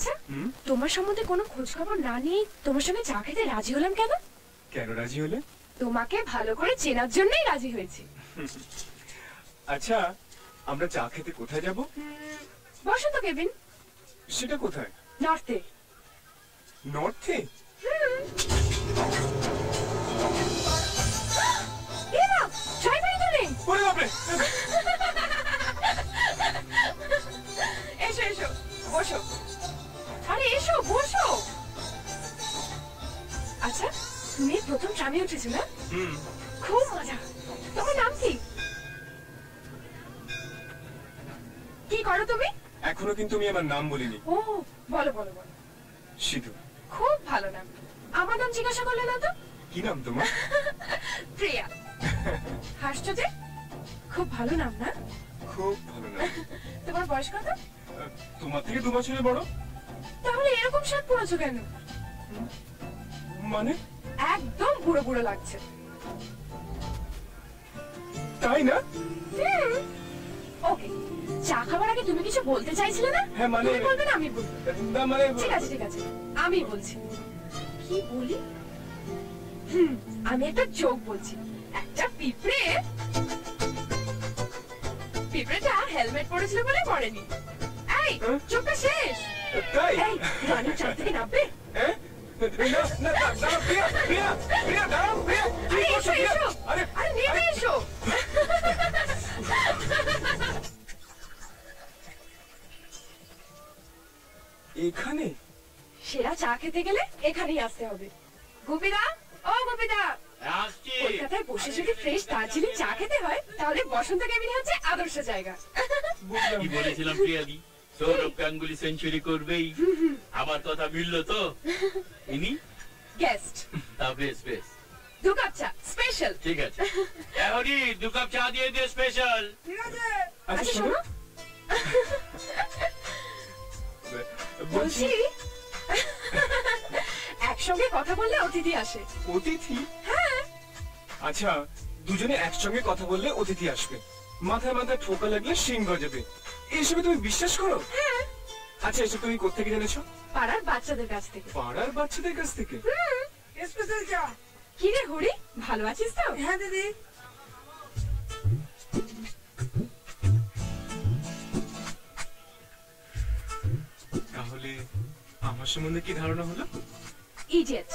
আচ্ছা হুম? তোমার সম্বন্ধে কোনো খোঁজ খবর না নিয়ে তোমার সঙ্গে চা খেতে রাজি হলাম কেন? কেন রাজি হলে? তোমাকে ভালো করে চেনার জন্যই রাজি হয়েছি। আচ্ছা আমরা চা খেতে কোথায় যাব? বসো তো কেবিন। সেটা কোথায়? নর্থে। নর্থে? এ আচ্ছা তুমি প্রথম ট্রামে উঠেছো না হুম। খুব মজা। তোমার নাম কি? কি করো তুমি? এখনও কিন্তু আমি আমার নাম বলিনি। ও বলো বলো বলো। সিধু। খুব ভালো নাম। আমার নাম জিজ্ঞাসা করলে না তো? কি নাম তোমার? প্রিয়া। হাসছো যে? খুব ভালো নাম না? খুব ভালো নাম। তোমার বয়স কত? তোমার থেকে দু বছরের বড়। তাহলে এরকম শার্ট পরেছো কেন? মানে? একদম বুড়ো বুড়ো লাগছে। তাই না? ওকে চা খাবার আগে তুমি কিছু বলতে চাইছিলে না? হ্যাঁ, মানে- তুমি বলবে না আমি বলব। না মানে ঠিক আছে ঠিক আছে আমি বলছি। কি বলি? হুম আমি একটা যোগ বলছি। একটা পিঁপড়ে পিঁপড়েটা হেলমেট পরেছিল বলে পড়েনি এই হ্যাঁ? চোখটা শেষ। তাই? এই রানীর চার থেকে নামবে? হ্যাঁ? না, না, না, দাঁড়াও, প্রিয়া, প্রিয়া, প্রিয়া, দাঁড়াও, প্রিয়া, কি করছ, প্রিয়া? আরে, আরে নেমে এসো এখানে? সেরা চা খেতে গেলে এখানেই আসতে হবে। গোপীদা? ও গোপীদা! কলকাতায় বসে যদি ফ্রেশ দার্জিলিং চা খেতে হয় তাহলে বসন্ত কেবিনে হচ্ছে আদর্শ জায়গা। বলেছিলাম প্রিয়াদি সৌরভ গাঙ্গুলি সেঞ্চুরি করবেই। আমার কথা মিলল তো? ইনি? গেস্ট তা বেশ বেশ। দু কাপ চা স্পেশাল ঠিক আছে। এখনই দু কাপ চা দিয়ে দে স্পেশাল আচ্ছা আচ্ছা শোনো। বলছি। একসঙ্গে কথা বললে অতিথি আসে। অতিথি? হ্যাঁ। আচ্ছা দুজনে একসঙ্গে কথা বললে অতিথি আসবে। মাথায় মাথায় ঠোকা লাগলে শিং গজাবে। এসবে তুমি বিশ্বাস করো? হ্যাঁ। আচ্ছা এসব তুমি কোথেকে জেনেছো পাড়ার বাচ্চাদের কাছ থেকে। পাড়ার বাচ্চাদের কাছ থেকে? স্পেশাল চা। কি রে হরি ভালো আছিস তো? হ্যাঁ দিদি। তাহলে আমার সম্বন্ধে কি ধারণা হলো? ইডিয়েট।